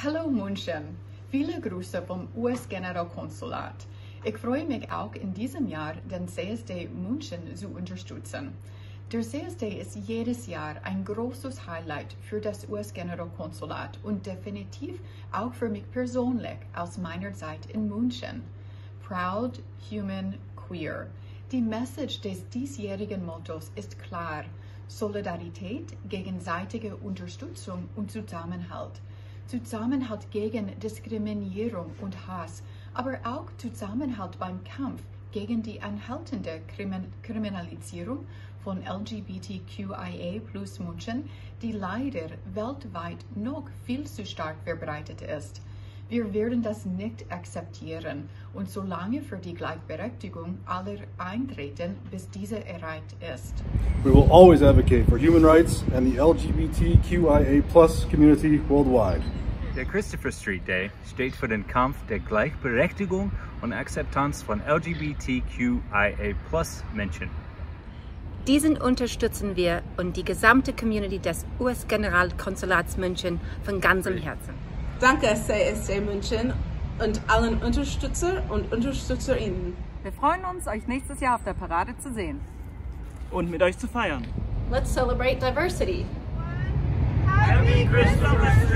Hallo München, viele Grüße vom US-Generalkonsulat. Ich freue mich auch in diesem Jahr den CSD München zu unterstützen. Der CSD ist jedes Jahr ein großes Highlight für das US-Generalkonsulat und definitiv auch für mich persönlich aus meiner Zeit in München. Proud, Human, Queer. Die Message des diesjährigen Mottos ist klar. Solidarität, gegenseitige Unterstützung und Zusammenhalt. Zusammenhalt gegen Diskriminierung und Hass, aber auch Zusammenhalt beim Kampf gegen die anhaltende Kriminalisierung von LGBTQIA plus Menschen, die leider weltweit noch viel zu stark verbreitet ist. Wir werden das nicht akzeptieren und so lange für die Gleichberechtigung aller eintreten, bis diese erreicht ist. We will always advocate for human rights and the LGBTQIA plus community worldwide. Der Christopher Street Day steht für den Kampf der Gleichberechtigung und Akzeptanz von LGBTQIA plus Menschen. Diesen unterstützen wir und die gesamte Community des US-Generalkonsulats München von ganzem Herzen. Danke CSD München und allen Unterstützer und Unterstützerinnen. Wir freuen uns, euch nächstes Jahr auf der Parade zu sehen. Und mit euch zu feiern. Let's celebrate diversity. Happy Day!